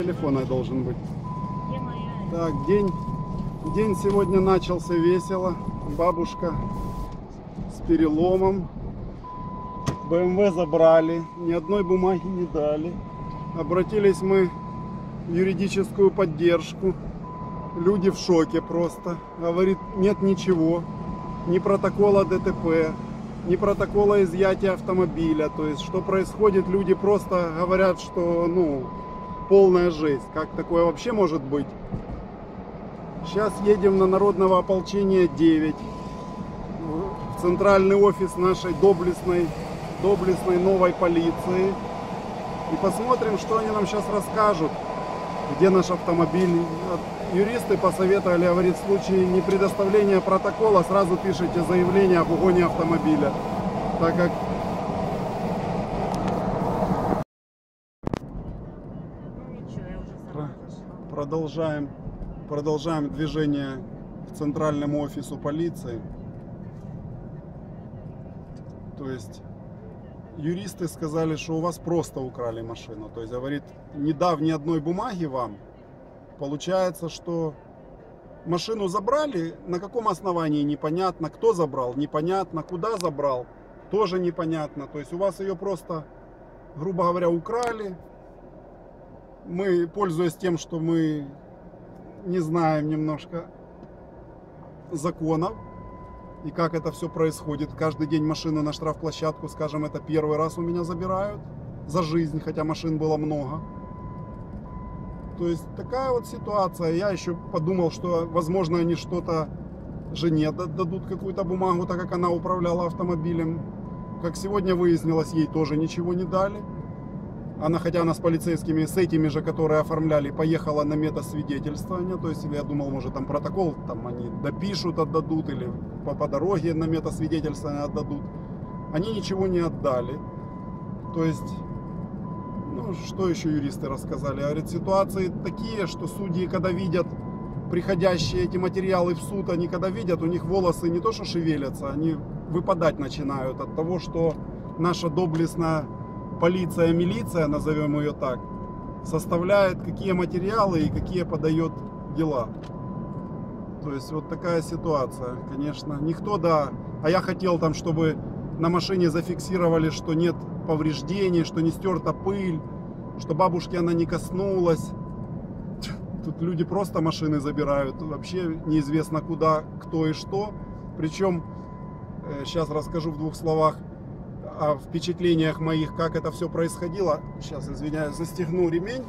телефона должен быть. Где моя? Так, день, день сегодня начался весело. Бабушка с переломом. БМВ забрали, ни одной бумаги не дали. Обратились мы в юридическую поддержку. Люди в шоке просто. Говорит, нет ничего. Ни протокола ДТП, ни протокола изъятия автомобиля. То есть, что происходит, люди просто говорят, что, ну, полная жесть. Как такое вообще может быть? Сейчас едем на Народного ополчения 9. В центральный офис нашей доблестной, доблестной новой полиции. И посмотрим, что они нам сейчас расскажут. Где наш автомобиль. Юристы посоветовали, говорит, в случае непредоставления протокола сразу пишите заявление об угоне автомобиля. Так как Ну ничего, я уже Про- сама зашла. Продолжаем, продолжаем движение к центральному офису полиции. То есть юристы сказали, что у вас просто украли машину. То есть, говорит, не дав ни одной бумаги вам, получается, что машину забрали, на каком основании непонятно, кто забрал, непонятно, куда забрал, тоже непонятно. То есть у вас ее просто, грубо говоря, украли, мы, пользуясь тем, что мы не знаем немножко законов и как это все происходит. Каждый день машины на штрафплощадку, скажем, это первый раз у меня забирают за жизнь, хотя машин было много. То есть такая вот ситуация. Я еще подумал, что возможно они что-то жене да- дадут какую-то бумагу, так как она управляла автомобилем. Как сегодня выяснилось, ей тоже ничего не дали. Она, хотя она с полицейскими, с этими же, которые оформляли, поехала на метасвидетельствование. То есть, я думал, может, там протокол там они допишут, отдадут, или по, по дороге на метасвидетельствование отдадут. Они ничего не отдали. То есть, ну, что еще юристы рассказали? Говорят, ситуации такие, что судьи, когда видят приходящие эти материалы в суд, они когда видят, у них волосы не то что шевелятся, они выпадать начинают от того, что наша доблестная полиция, милиция, назовем ее так, составляет какие материалы и какие подает дела. То есть вот такая ситуация, конечно. Никто, да, а я хотел там, чтобы на машине зафиксировали, что нет повреждений, что не стерта пыль, что бабушки она не коснулась. Тут люди просто машины забирают, вообще неизвестно куда, кто и что. Причем, сейчас расскажу в двух словах о впечатлениях моих, как это все происходило. Сейчас, извиняюсь, застегну ремень,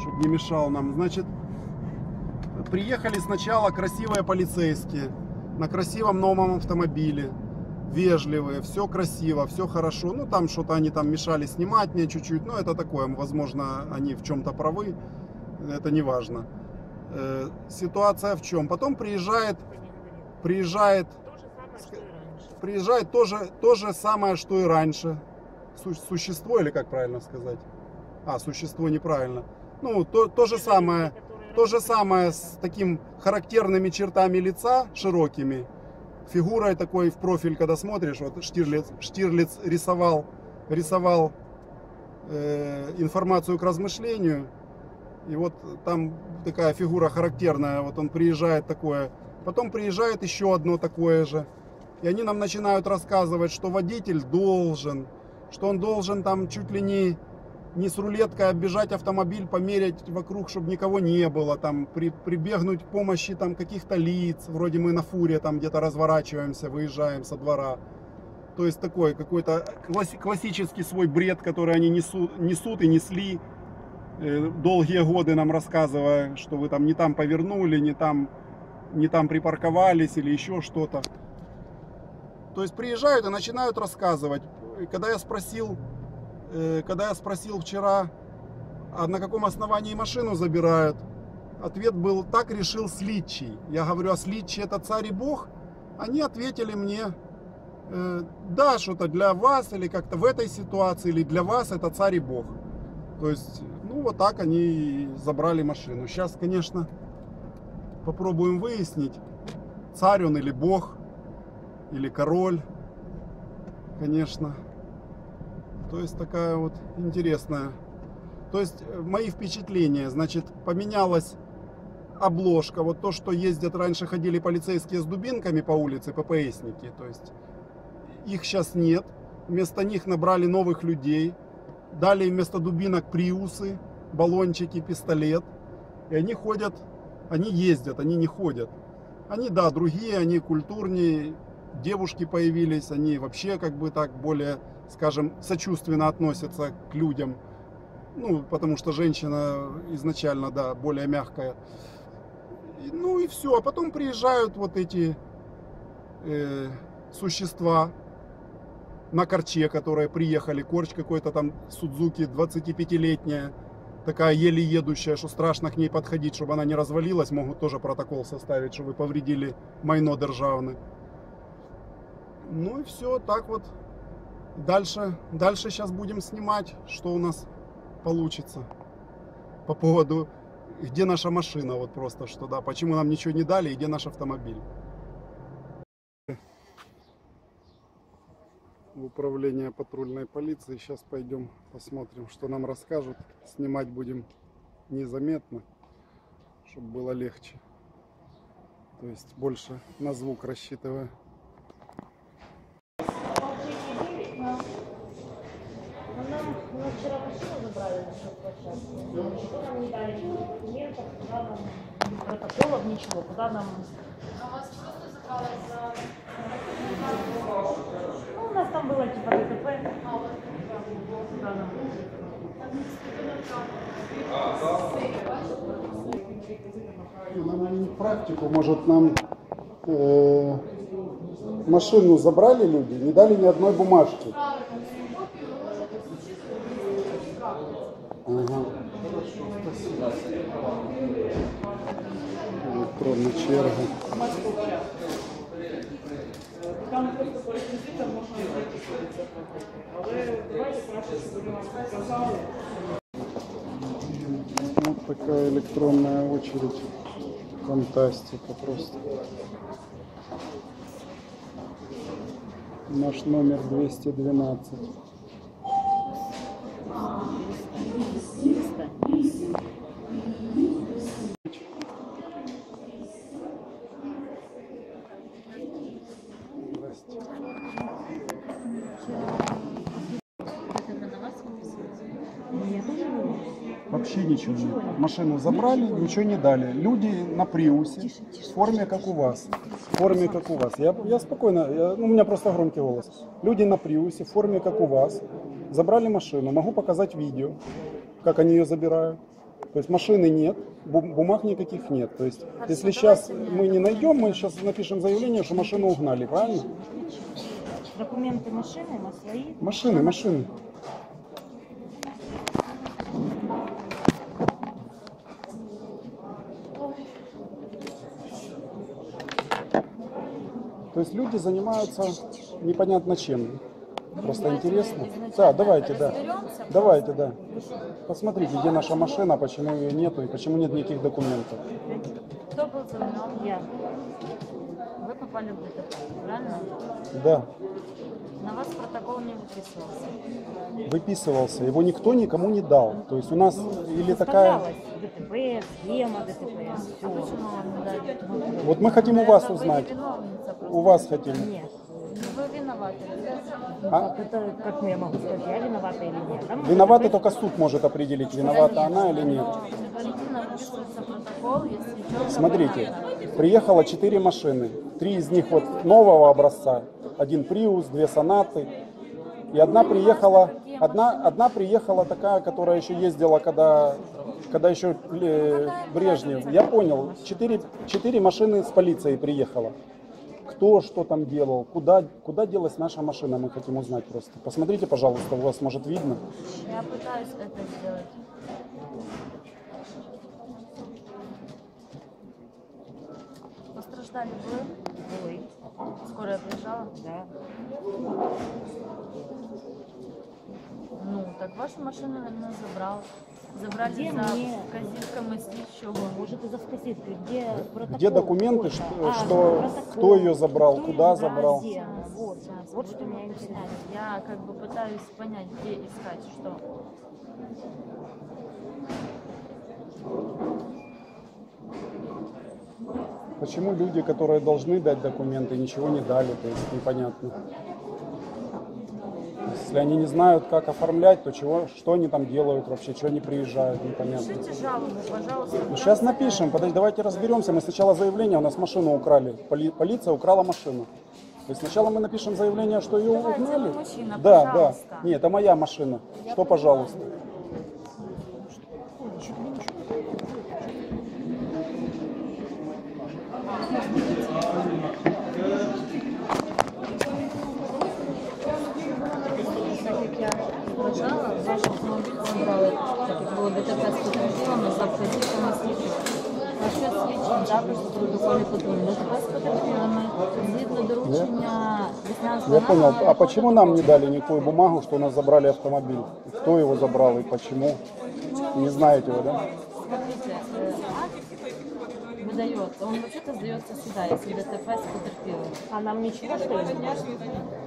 чтобы не мешал нам. Значит, приехали сначала красивые полицейские на красивом новом автомобиле. Вежливые, все красиво, все хорошо. Ну, там что-то они там мешали снимать мне чуть-чуть. Но это такое, возможно, они в чем-то правы. Это не важно. Э, ситуация в чем? Потом приезжает, приезжает приезжает тоже то же самое, что и раньше. Су- существо или как правильно сказать? А, существо неправильно. Ну, то, то же самое, то же самое с таким характерными чертами лица, широкими, фигурой такой в профиль, когда смотришь, вот Штирлиц, Штирлиц рисовал, рисовал э, информацию к размышлению, и вот там такая фигура характерная, вот он приезжает такое, потом приезжает еще одно такое же, и они нам начинают рассказывать, что водитель должен, что он должен там чуть ли не, не с рулеткой оббежать автомобиль, померять вокруг, чтобы никого не было, там при, прибегнуть к помощи там каких-то лиц, вроде мы на фуре там где-то разворачиваемся, выезжаем со двора. То есть такой какой-то класс- классический свой бред, который они несут, несут и несли э, долгие годы нам рассказывая, что вы там не там повернули, не там, не там припарковались или еще что-то. То есть приезжают и начинают рассказывать. Когда я спросил, э, когда я спросил вчера, а на каком основании машину забирают, ответ был, так решил слитчий. Я говорю, а слитчий это царь и бог? Они ответили мне, э, да, что-то для вас или как-то в этой ситуации, или для вас это царь и бог. То есть, ну вот так они забрали машину. Сейчас, конечно, попробуем выяснить, царь он или бог, или король, конечно. То есть такая вот интересная. То есть э, мои впечатления, значит, поменялась обложка, вот то, что ездят, раньше ходили полицейские с дубинками по улице, ППСники, то есть их сейчас нет, вместо них набрали новых людей, дали вместо дубинок приусы, баллончики, пистолет, и они ходят, они ездят, они не ходят. Они, да, другие, они культурнее, девушки появились, они вообще как бы так более, скажем, сочувственно относятся к людям. Ну, потому что женщина изначально, да, более мягкая. Ну и все. А потом приезжают вот эти э, существа на корче, которые приехали. Корч какой-то там Судзуки 25-летняя, такая еле едущая, что страшно к ней подходить, чтобы она не развалилась. Могут тоже протокол составить, что вы повредили майно державное. Ну и все, так вот. Дальше, дальше сейчас будем снимать, что у нас получится. По поводу, где наша машина, вот просто что, да, почему нам ничего не дали и где наш автомобиль. В управление патрульной полиции. Сейчас пойдем посмотрим, что нам расскажут. Снимать будем незаметно, чтобы было легче. То есть больше на звук рассчитывая. Ну, нам, мы вчера машину забрали на площадку. Что нам не дали документов, куда нам, протоколов, ничего, куда нам... А вас просто забрали за... Ну, у нас там было типа ДТП, А, куда нам... Нам практику, может, нам э, машину забрали люди, не дали ни одной бумажки. Ви нам показали. Вот такая электронная очередь. Фантастика просто. Наш номер 212. Вообще ничего нет. Машину забрали, ничего не дали. Люди на приусе, в форме как у вас. В форме как у вас. Я, я спокойно, я- ну, у меня просто громкий голос. Люди на приусе, в форме как у вас. Забрали машину. Могу показать видео, как они ее забирают. То есть машины нет, бу- бумаг никаких нет. То есть, если сейчас мы не найдем, мы сейчас напишем заявление, что машину угнали, правильно? Документы машины на свои. Машины, машины. То есть люди занимаются непонятно чем. Просто интересно. Да, давайте, да. Давайте, да. Посмотрите, где наша машина, почему ее нету и почему нет никаких документов. Кто был за рулем? Я. Вы попали в ДТП, правильно? Да, На вас протокол не выписывался. выписывался. Его никто никому не дал. То есть у нас или такая... ДТП, схема ДТП, все. А? Вот мы хотим у вас узнать. У вас хотим. Нет. Вы виноваты. А? Как это, как я могу сказать, я виновата или нет? Там Виновата ДТП только суд может определить, виновата она или нет. Предварительно протокол, если четко Смотрите, приехало четыре машины. Три из них вот нового образца. Один Приус, две Сонаты. И одна приехала, одна, одна приехала такая, которая еще ездила, когда, когда еще э, Брежнев. Я понял, четыре, четыре машины с полицией приехало. Кто что там делал, куда, куда делась наша машина, мы хотим узнать просто. Посмотрите, пожалуйста, у вас может видно. Я пытаюсь это сделать. Пострадали вы? Ой, Скорая приезжала? да. Ну, так вашу машину, наверное, забрал забрали где за мне... Козирком и Слещевым. Может, и за Козиркой. Где? Где документы, что, а, что кто ее забрал, кто куда ее забрал? Вот, сейчас, вот что меня интересует. Я как бы пытаюсь понять, где искать, что. Почему люди, которые должны дать документы, ничего не дали, то есть непонятно. Если они не знают, как оформлять, то чего, что они там делают вообще, что они приезжают, непонятно. Пишите жалобу, пожалуйста. Ну, сейчас напишем, подожди, давайте разберемся. Мы сначала заявление, у нас машину украли. Поли- полиция украла машину. То есть сначала мы напишем заявление, что ее Давайте, угнали. мужчина, да, пожалуйста. да. Нет, это моя машина. Что, пожалуйста? Я понял. А почему нам не дали никакую бумагу, что у нас забрали автомобиль? Кто его забрал и почему? Не знаете вы, да? Смотрите, э, он вообще-то сдается сюда, если ДТП с потерпілим. А нам ничего, что ли?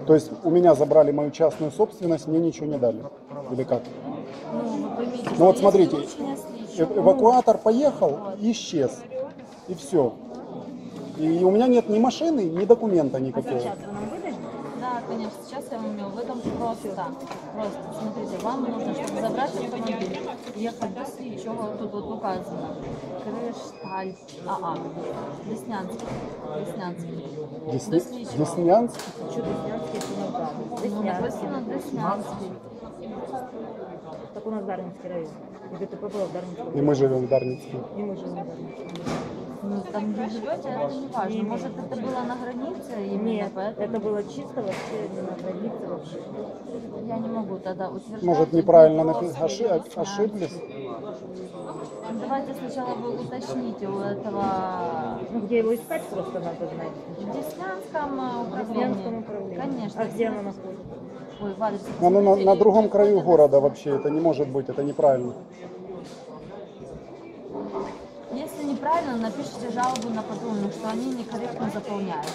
То есть у меня забрали мою частную собственность, мне ничего не дали. Или как? Ну, вы поймите, Ну вот есть смотрите. Э- Эвакуатор поехал и исчез. И все. И у меня нет ни машины, ни документа А никакого. сейчас вы нам выдали? Да, конечно, сейчас я вам его выдам просто. Просто, смотрите, вам нужно, чтобы забрать автомобиль, ехать до слідчого, тут вот указано. Кришталь АА. Деснянський. До Десни- слідчого. Деснянск? Что Деснянский, это не правда. Ну, Деснянский. Так у нас Дарницкий район. И ДТП было в Дарницком. И мы живем в Дарницке. И мы живем в Дарницком. Ну, там, где живете, это не важно. Может, это было на границе, именно Нет, поэтому это было чисто вообще не на границе вообще. я не могу тогда утверждать. Может, неправильно напи- оши- ошиблись? Давайте сначала вы уточните у этого Ну, где его искать просто надо знать. в Деснянском э, В управлении. Деснянском управлении. Конечно. А где оно находится? Ой, в адресе Оно на, посмотрите, на или другом краю города на- вообще. Это не может быть, это неправильно. Если неправильно, напишите жалобу на патрульных, что они некорректно заполняют,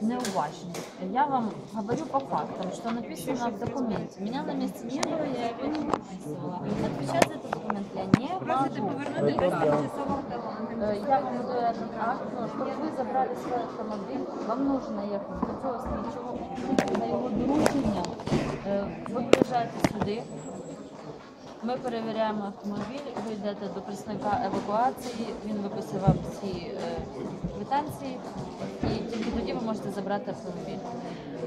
неуважно. Я вам говорю по фактам, что написано в документе. Меня на месте не было, я его не подписывала. Отвечать за этот документ я не могу. Э, Я вам выдаю этот акт, чтобы вы забрали свой автомобиль, вам нужно ехать до цього слідчого за його дорученням. Е, Ви приїжджаєте сюди, ми перевіряємо автомобіль, ви йдете до представника евакуації, він виписує вам всі е, квитанції, і тільки тоді ви можете забрати автомобіль.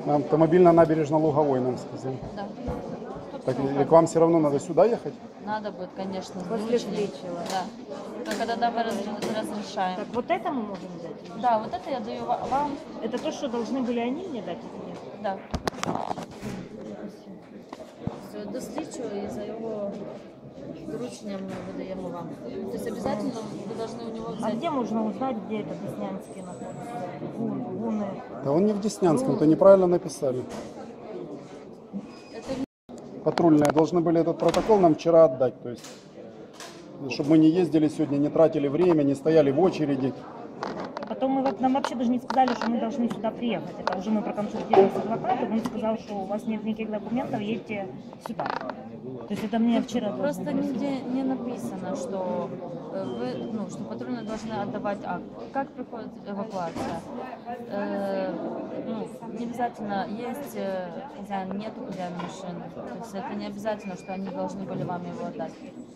Автомобиль на набережно-Луговой нам сказали. Да. Тут Так, всё и к вам все равно надо сюда ехать? Надо будет, конечно, с После доручением. слідчого. Да. Только тогда мы раз- разрешаем. Так вот это мы можем взять? Да, вот это я даю ва- вам. Это то, что должны были они мне дать или нет? Да. Все, до слідчого і за його дорученням ми видаємо вам. Тобто обов'язково ви повинні у нього А взяти. где можно узнать, где это Деснянский находится? Гун, гуны. Да он не в Деснянском, то неправильно написали. Это Патрульные должны были этот протокол нам вчера отдать. То есть, чтобы мы не ездили сегодня, не тратили время, не стояли в очереди. Вот- нам вообще даже не сказали, что мы должны сюда приехать. Это уже мы проконсультировались с адвокатом, он сказал, что у вас нет никаких документов, едьте сюда. То есть это мне вчера Просто нигде не написано, что э, вы, ну, что патрульные должны отдавать акт. Как приходит эвакуация? Э, ну, не обязательно есть э, хозяин, нету хозяина машины. То есть это не обязательно, что они должны были вам его отдать.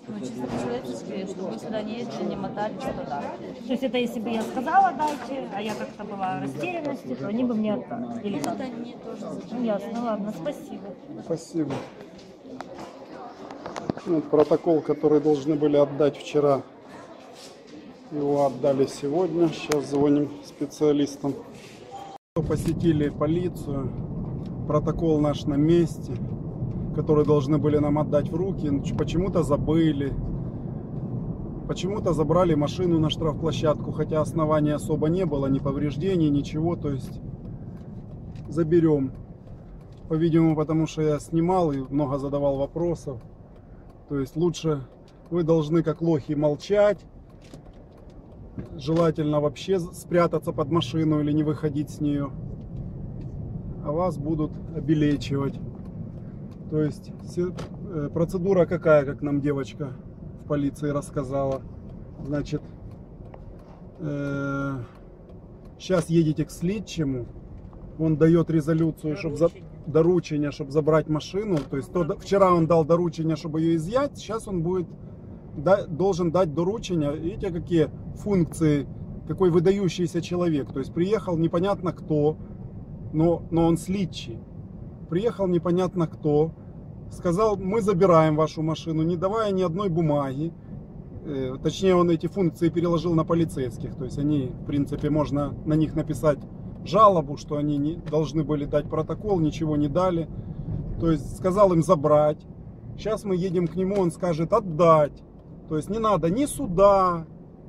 Ну, чисто по-человечески, чтобы вы сюда не ездили, не мотались туда. То есть это если бы я сказала дайте, а я как-то была в растерянности, то они бы мне отдали. Или как? Это они тоже Ну, ясно, ладно, спасибо. Спасибо. Вот протокол, который должны были отдать вчера. Его отдали сегодня. Сейчас звоним специалистам. Посетили полицию. Протокол наш на месте, который должны были нам отдать в руки. но Почему-то забыли. Почему-то забрали машину на штрафплощадку, хотя оснований особо не было, ни повреждений, ничего. То есть заберем. По-видимому, потому что я снимал и много задавал вопросов. То есть лучше вы должны как лохи молчать. Желательно вообще спрятаться под машину или не выходить с нее. А вас будут обелечивать. То есть э, процедура какая, как нам девочка в полиции рассказала. Значит, э, Сейчас едете к слідчему, он дает резолюцию, чтобы за... доручение, чтобы забрать машину. То есть то, вчера он дал доручение, чтобы ее изъять, сейчас он будет да- должен дать доручение. Видите, какие функции, какой выдающийся человек. То есть приехал непонятно кто, но, но он слідчий. Приехал непонятно кто, сказал, мы забираем вашу машину, не давая ни одной бумаги. Э, Точнее, он эти функции переложил на полицейских. То есть они, в принципе, можно на них написать жалобу, что они не должны были дать протокол, ничего не дали. То есть сказал им забрать. Сейчас мы едем к нему, он скажет отдать. То есть не надо ни суда,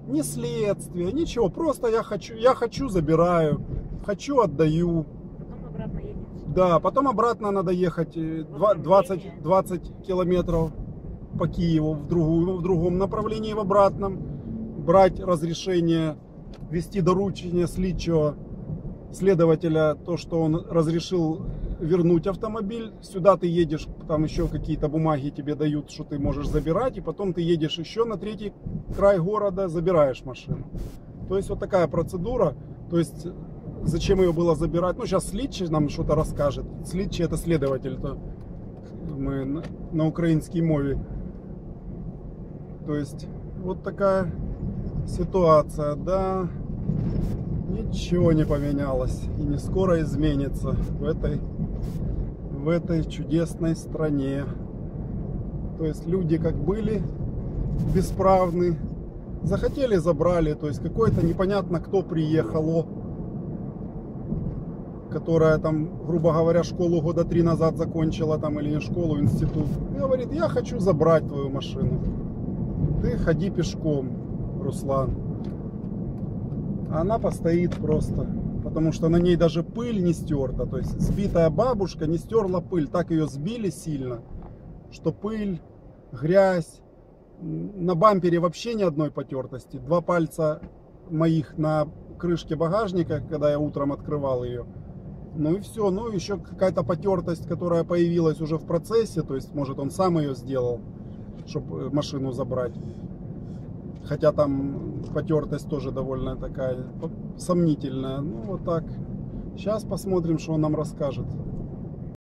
ни следствия, ничего. Просто я хочу, я хочу забираю, хочу отдаю. Да, потом обратно надо ехать э, два- 20, 20 километров по Киеву в, другую, в другом направлении, в обратном. Брать разрешение, вести доручение слідчого следователя, то, что он разрешил вернуть автомобиль. Сюда ты едешь, там еще какие-то бумаги тебе дают, что ты можешь забирать, и потом ты едешь еще на третий край города, забираешь машину. То есть вот такая процедура. То есть зачем ее было забирать? Ну, сейчас слідчий нам что-то расскажет. Слідчий это следователь, то мы на, на украинской мове. То есть вот такая ситуация, да. Ничего не поменялось и не скоро изменится в этой, в этой чудесной стране. То есть люди как были бесправны, захотели забрали, то есть какой-то непонятно кто приехало, которая там, грубо говоря, школу года три назад закончила там или не школу, институт, говорит, я хочу забрать твою машину. Ты ходи пешком, Руслан. А она постоит просто. Потому что на ней даже пыль не стерта. То есть сбитая бабушка не стерла пыль. Так ее сбили сильно, что пыль, грязь. На бампере вообще ни одной потертости. Два пальца моих на крышке багажника, когда я утром открывал ее. Ну и все. Ну еще какая-то потертость, которая появилась уже в процессе. То есть, может, он сам ее сделал, чтобы машину забрать. Хотя там потертость тоже довольно такая сомнительная. Ну вот так. Сейчас посмотрим, что он нам расскажет.